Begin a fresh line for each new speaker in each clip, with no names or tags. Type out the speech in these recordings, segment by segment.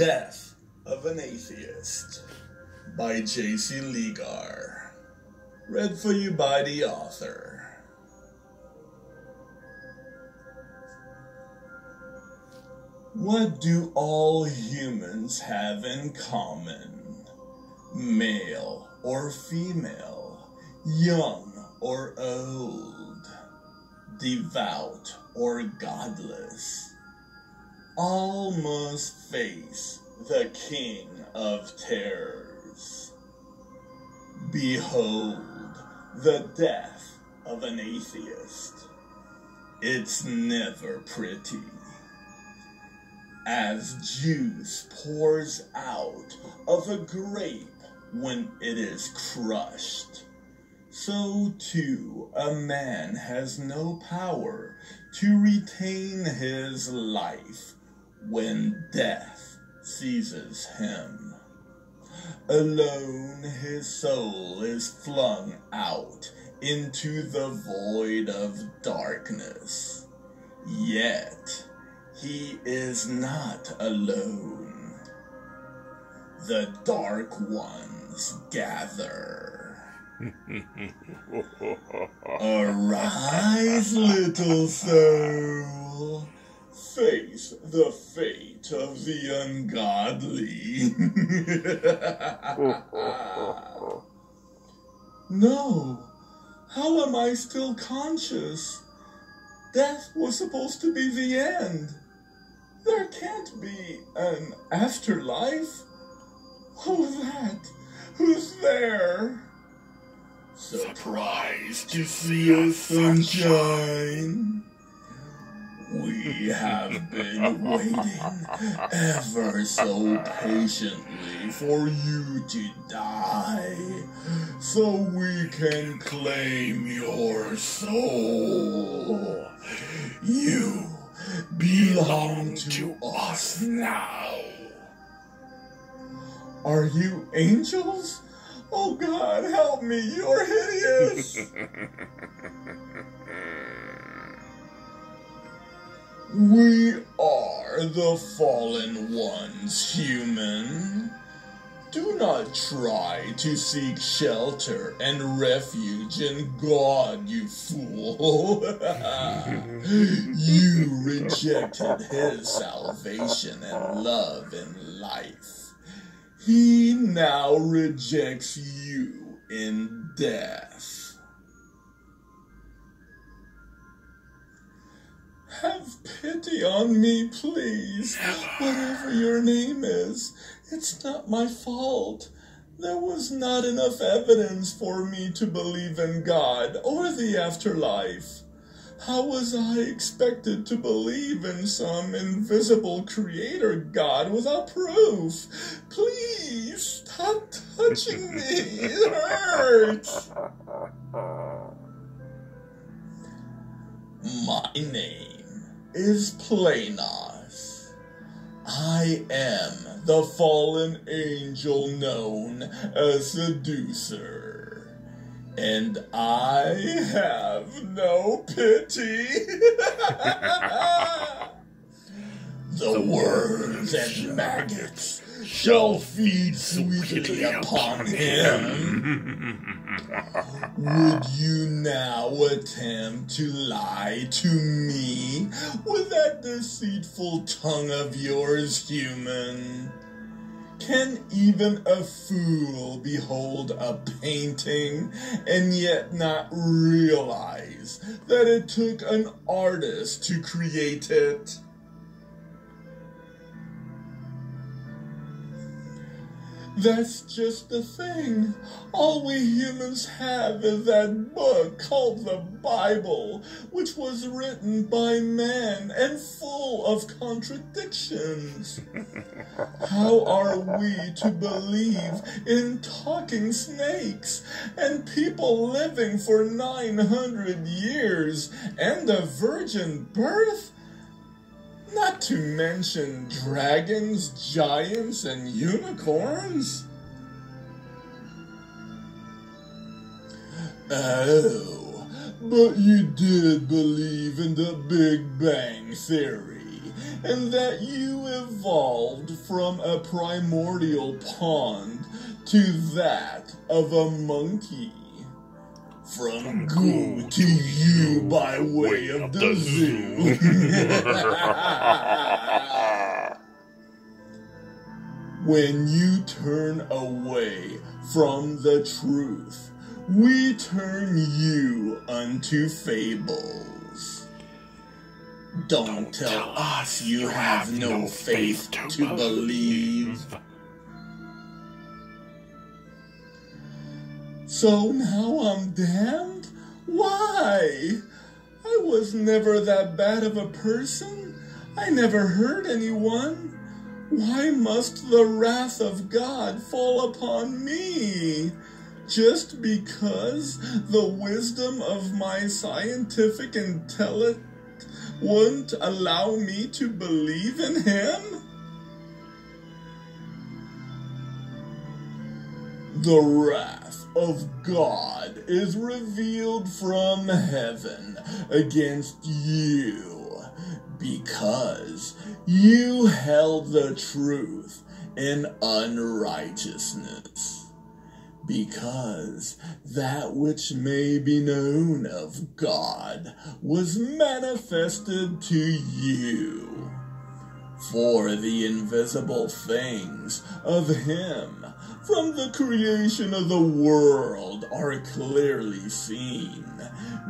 Death of an Atheist by J.C. Legare. Read for you by the author. What do all humans have in common? Male or female, young or old, devout or godless, all must face the King of Terrors. Behold the death of an atheist. It's never pretty as juice pours out of a grape when it is crushed. So too a man has no power to retain his life when death seizes him. Alone his soul is flung out into the void of darkness. Yet, he is not alone. The Dark Ones gather. Arise, little soul. Face the fate of the ungodly. no. How am I still conscious? Death was supposed to be the end. There can't be an afterlife. Who's that? Who's there? Surprised to see us, sunshine. We have been waiting ever so patiently for you to die so we can claim your soul. You belong to us now. Are you angels? Oh God, help me, you're hideous! we are the fallen ones, human. Do not try to seek shelter and refuge in God, you fool. you rejected his salvation and love and life. He now rejects you in death. Have pity on me, please. Whatever your name is, it's not my fault. There was not enough evidence for me to believe in God or the afterlife. How was I expected to believe in some invisible creator God without proof? Please stop touching me. It hurts. My name is Planos. I am the fallen angel known as Seducer. And I have no pity. the worms and maggots shall feed sweetly upon him. Would you now attempt to lie to me with that deceitful tongue of yours, human? Can even a fool behold a painting and yet not realize that it took an artist to create it? That's just the thing. All we humans have is that book called the Bible, which was written by man and full of contradictions. How are we to believe in talking snakes and people living for 900 years and a virgin birth? Not to mention dragons, giants, and unicorns. Oh, but you did believe in the Big Bang Theory. and that you evolved from a primordial pond to that of a monkey. From goo to you by way of the zoo. when you turn away from the truth, we turn you unto fables. Don't,
Don't
tell,
tell
us you have no faith to believe. So now I'm damned? Why? I was never that bad of a person. I never hurt anyone. Why must the wrath of God fall upon me? Just because the wisdom of my scientific intellect wouldn't allow me to believe in Him? The wrath of God is revealed from heaven against you because you held the truth in unrighteousness. Because that which may be known of God was manifested to you. For the invisible things of Him from the creation of the world are clearly seen,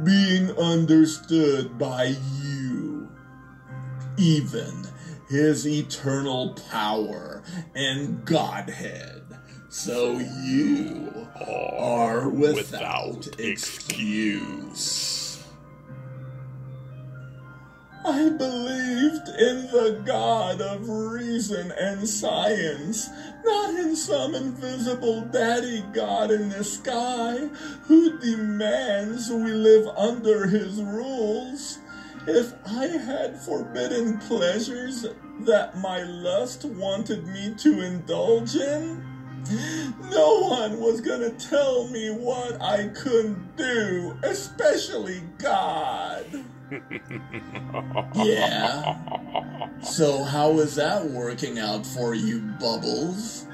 being understood by you. Even His eternal power and Godhead. So you are without excuse. I believed in the God of reason and science, not in some invisible daddy God in the sky who demands we live under his rules. If I had forbidden pleasures that my lust wanted me to indulge in, no one was gonna tell me what I couldn't do, especially God. Yeah. So how is that working out for you, Bubbles?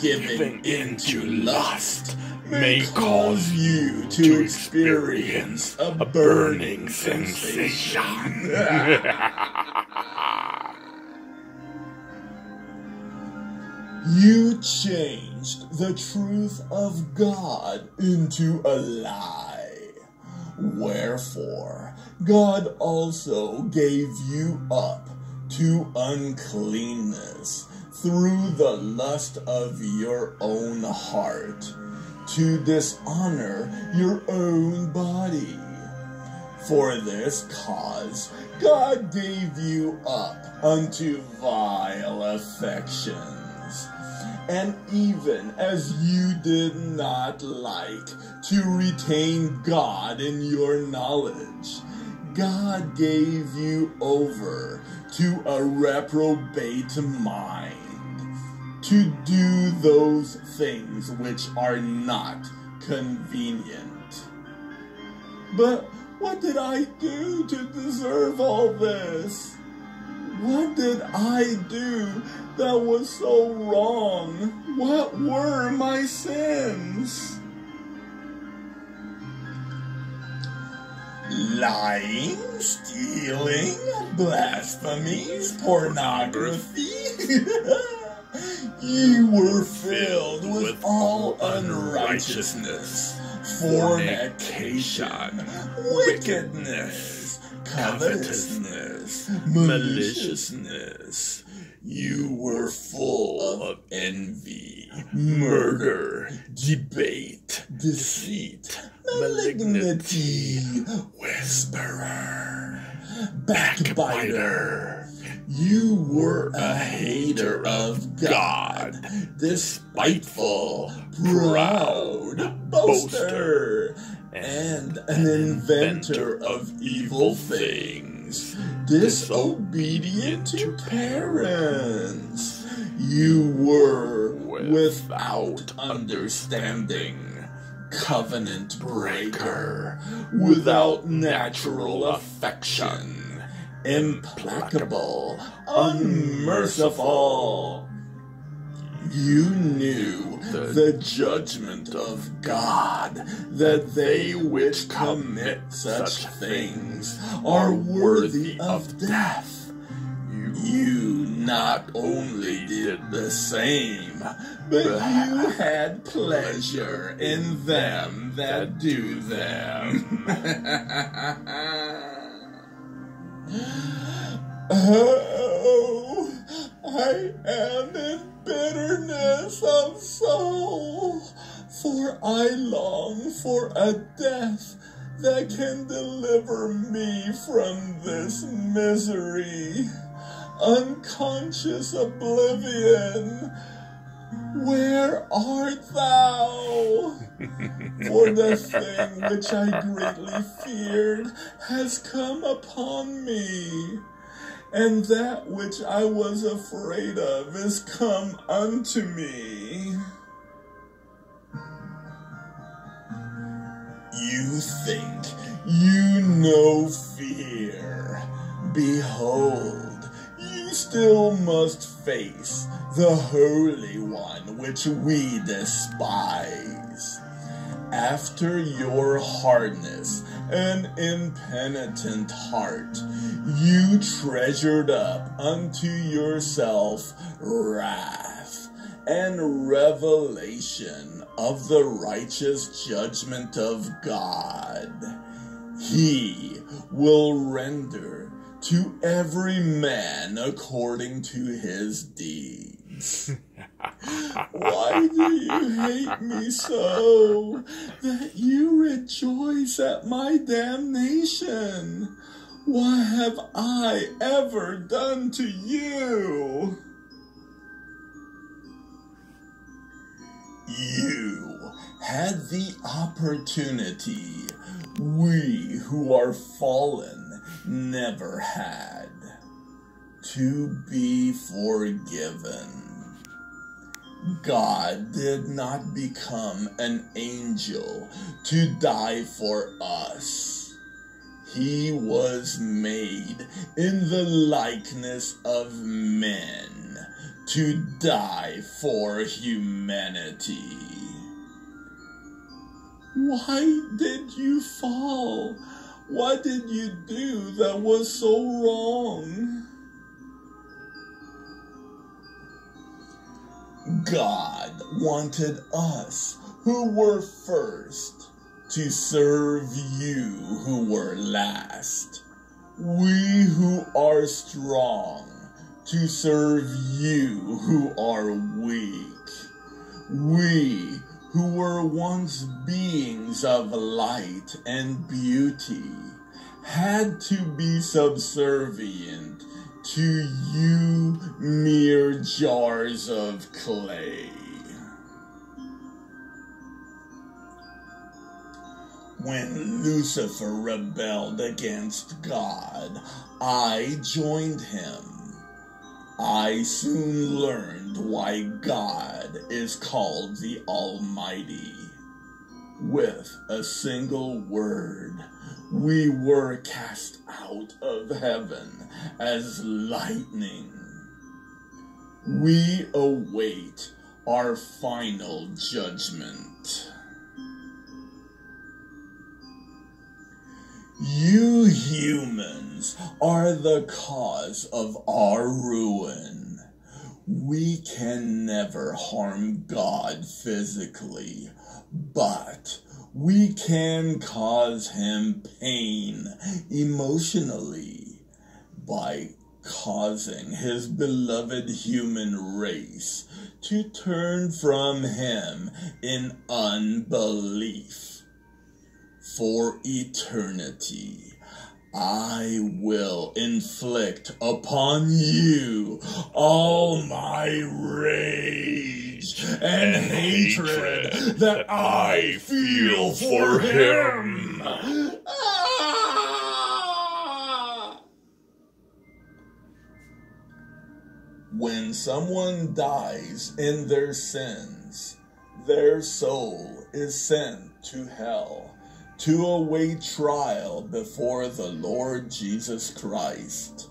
Giving into lust may cause you to experience a burning sensation. You changed the truth of God into a lie. Wherefore, God also gave you up to uncleanness through the lust of your own heart to dishonor your own body. For this cause, God gave you up unto vile affections. And even as you did not like to retain God in your knowledge, God gave you over to a reprobate mind to do those things which are not convenient. But what did I do to deserve all this? What did I do that was so wrong? What were my sins? Lying, stealing, blasphemies, pornography. you were filled with all unrighteousness, fornication, wickedness, covetousness, maliciousness. You were full of envy, murder, debate, deceit, malignity, whisperer, backbiter. You were a hater of God, despiteful, proud, boaster, and an inventor of evil things, disobedient to parents. You were without understanding, covenant breaker, without natural affection, implacable, unmerciful. You knew the judgment of God, that they which commit such things are worthy of death. You not only did the same, but you had pleasure in them that do them. oh, I am in bitterness of soul, for I long for a death that can deliver me from this misery. Unconscious oblivion, where art thou? For the thing which I greatly feared has come upon me and that which I was afraid of is come unto me. You think you know fear. Behold, you still must face the Holy One which we despise. After your hardness and impenitent heart, you treasured up unto yourself wrath and revelation of the righteous judgment of God. He will render to every man according to his deeds. Why do you hate me so that you rejoice at my damnation? What have I ever done to you? You had the opportunity we who are fallen never had to be forgiven. God did not become an angel to die for us he was made in the likeness of men to die for humanity. Why did you fall? What did you do that was so wrong? God wanted us who were first to serve you who were last. We who are strong to serve you who are weak. We who were once beings of light and beauty had to be subservient to you mere jars of clay. When Lucifer rebelled against God, I joined him. I soon learned why God is called the Almighty. With a single word, we were cast out of heaven as lightning. We await our final judgment. You humans are the cause of our ruin. We can never harm God physically, but we can cause him pain emotionally by causing his beloved human race to turn from him in unbelief for eternity. I will inflict upon you all my rage and, and hatred, hatred that I feel for him. Ah! When someone dies in their sins, their soul is sent to hell to await trial before the Lord Jesus Christ.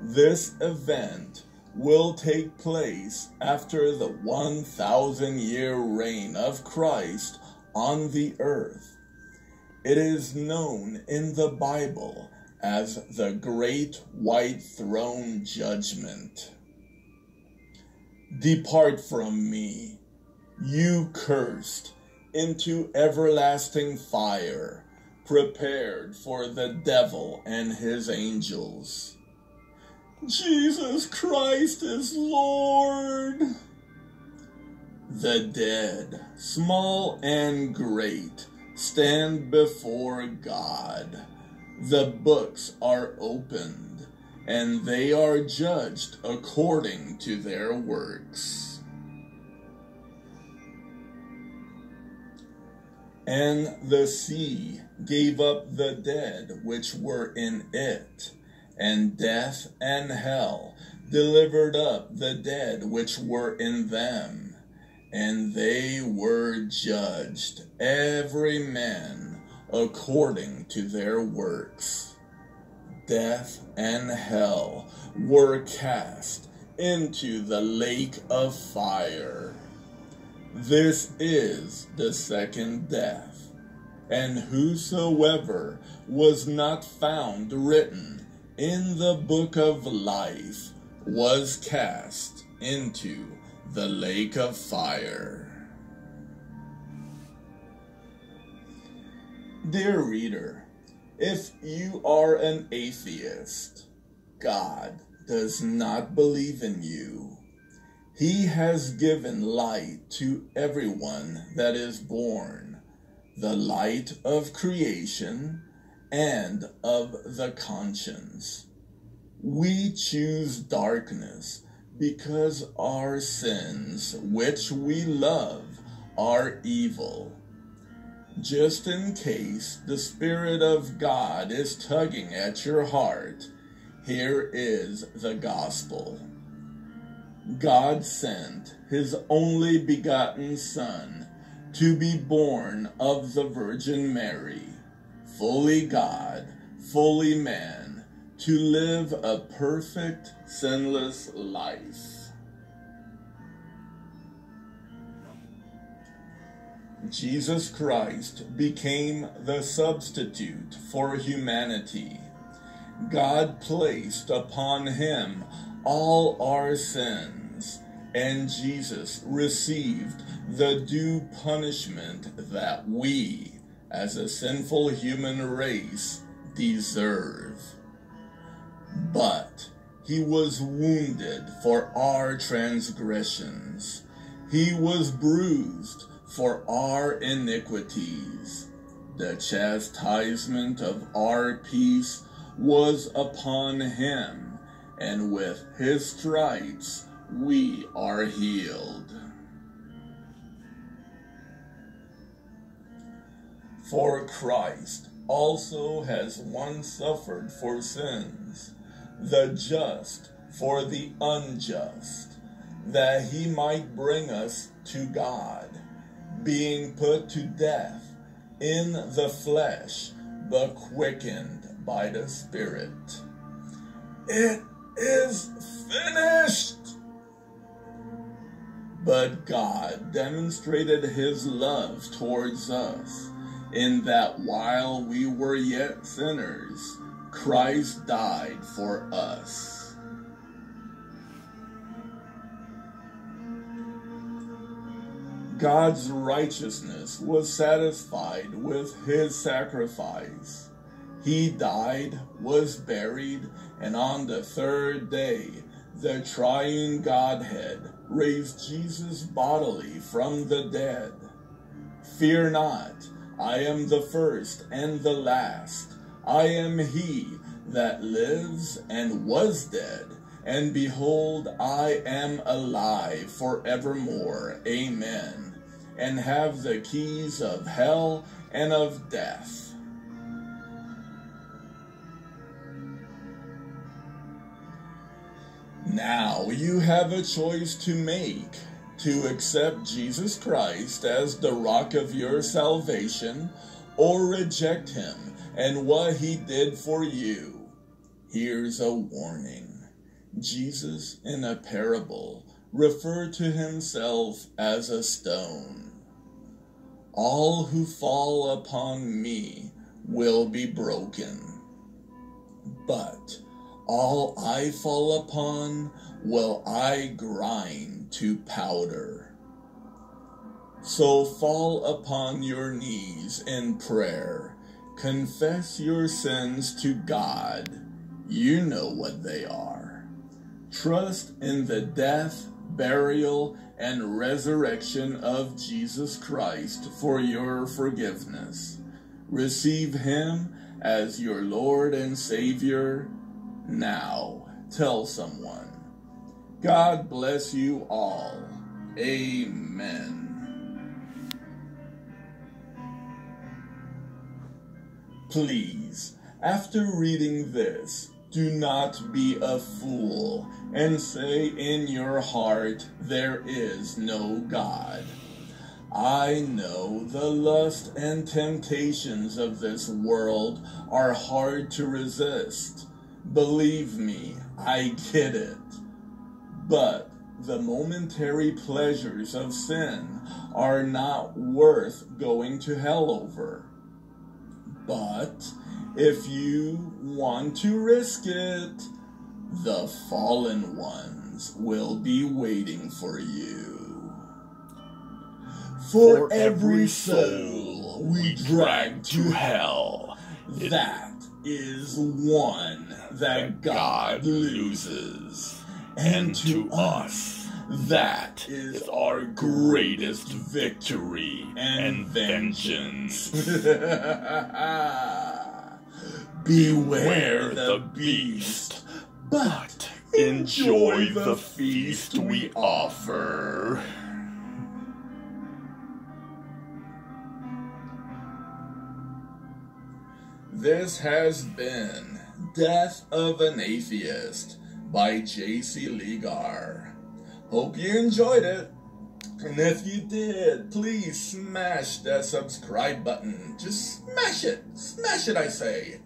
This event will take place after the 1,000 year reign of Christ on the earth. It is known in the Bible as the Great White Throne Judgment. Depart from me, you cursed, into everlasting fire, prepared for the devil and his angels. Jesus Christ is Lord. The dead, small and great, stand before God. The books are opened, and they are judged according to their works. And the sea gave up the dead which were in it and death and hell delivered up the dead which were in them, and they were judged, every man according to their works. Death and hell were cast into the lake of fire. This is the second death, and whosoever was not found written in the book of life was cast into the lake of fire. Dear reader, if you are an atheist, God does not believe in you. He has given light to everyone that is born, the light of creation and of the conscience. We choose darkness because our sins, which we love, are evil. Just in case the Spirit of God is tugging at your heart, here is the gospel. God sent his only begotten Son to be born of the Virgin Mary fully God, fully man, to live a perfect, sinless life. Jesus Christ became the substitute for humanity. God placed upon him all our sins, and Jesus received the due punishment that we, as a sinful human race deserve. But he was wounded for our transgressions. He was bruised for our iniquities. The chastisement of our peace was upon him, and with his stripes we are healed. For Christ also has once suffered for sins, the just for the unjust, that he might bring us to God, being put to death in the flesh, but quickened by the Spirit. It is finished! But God demonstrated his love towards us in that while we were yet sinners, Christ died for us. God's righteousness was satisfied with his sacrifice. He died, was buried, and on the third day, the triune Godhead raised Jesus bodily from the dead. Fear not, I am the first and the last. I am he that lives and was dead. And behold, I am alive forevermore. Amen. And have the keys of hell and of death. Now you have a choice to make to accept Jesus Christ as the rock of your salvation or reject him and what he did for you. Here's a warning. Jesus, in a parable, referred to himself as a stone. All who fall upon me will be broken, but all I fall upon will I grind to powder. So fall upon your knees in prayer. Confess your sins to God. You know what they are. Trust in the death, burial, and resurrection of Jesus Christ for your forgiveness. Receive Him as your Lord and Savior now. Tell someone. God bless you all. Amen. Please, after reading this, do not be a fool and say in your heart, There is no God. I know the lust and temptations of this world are hard to resist. Believe me, I get it. But the momentary pleasures of sin are not worth going to hell over. But if you want to risk it, the fallen ones will be waiting for you. For, every soul we drag to hell, that is one that God loses. And to us, that is our greatest victory and vengeance. Beware the beast, but enjoy the feast we offer. This has been Death of an Atheist by J.C. Legare. Hope you enjoyed it. And if you did, please smash that subscribe button. Just smash it. Smash it, I say.